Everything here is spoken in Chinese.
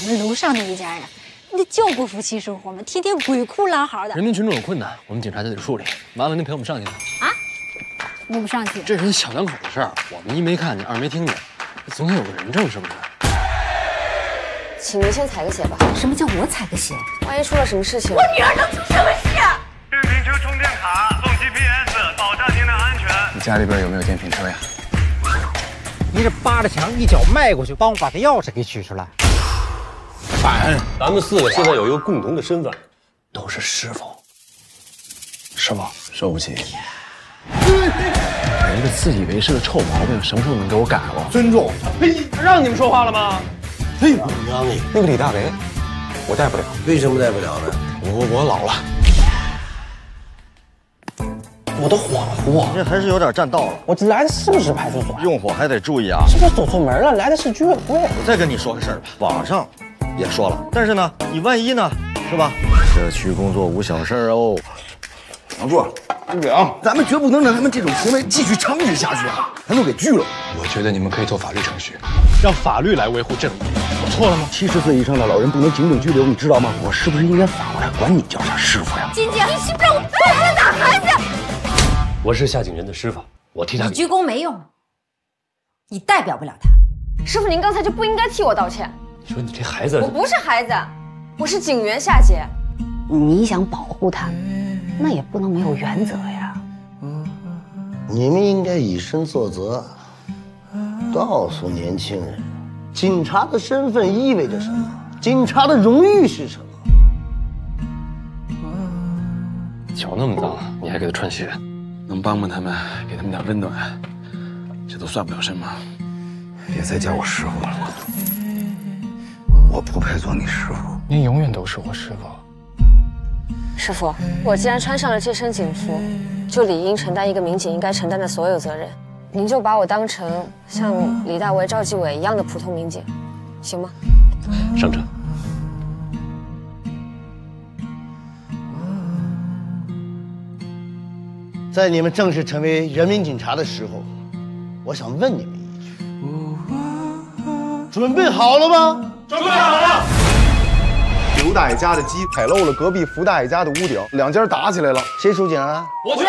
咱们楼上那一家呀，那叫过夫妻生活吗？天天鬼哭狼嚎的。人民群众有困难，我们警察就得处理。麻烦您陪我们上去吧。啊？我不上去？这是你小两口的事儿，我们一没看见，二没听见，总得有个人证，是不是？请您先采个血吧。什么叫我采个血？万一出了什么事情，我女儿能出什么事？电瓶车充电卡送 GPS，保障您的安全。你家里边有没有电瓶车呀？你这扒着墙一脚迈过去，帮我把这钥匙给取出来。反，咱们四个现在有一个共同的身份，都是师傅。师傅，受不起。你一个自以为是的臭毛病，什么时候能给我改了？尊重。嘿，让你们说话了吗？嘿，我让你那个李大为，我带不了。为什么带不了呢？我我老了，我都恍惚啊！这还是有点占道了。我这来的是不是派出所？用火还得注意啊！是不是走错门了？来的是居委会。我再跟你说个事儿吧，网上也说了，但是呢，你万一呢，是吧？社区工作无小事哦。王柱，部长，咱们绝不能让他们这种行为继续猖獗下去啊！咱都给拘了。我觉得你们可以走法律程序，让法律来维护正义。我错了吗？七十岁以上的老人不能行政拘留，你知道吗？我是不是应该反过来管你叫啥师傅呀？金姐，你信不让我带着打孩子？我是夏景仁的师傅，我替他。你鞠躬没用，你代表不了他。师傅，您刚才就不应该替我道歉。你说你这孩子，我不是孩子，我是警员夏姐。你想保护他，那也不能没有原则呀。你们应该以身作则，告诉年轻人，警察的身份意味着什么，警察的荣誉是什么。脚那么脏，你还给他穿鞋？能帮帮他们，给他们点温暖，这都算不了什么。别再叫我师傅了，我不配做你师傅。您永远都是我师傅。师傅，我既然穿上了这身警服，就理应承担一个民警应该承担的所有责任。您就把我当成像李大为、赵继伟一样的普通民警，行吗？上车。在你们正式成为人民警察的时候，我想问你们一句：准备好了吗？准备好了。刘大爷家的鸡踩漏了隔壁福大爷家的屋顶，两家打起来了，谁出警啊？我去。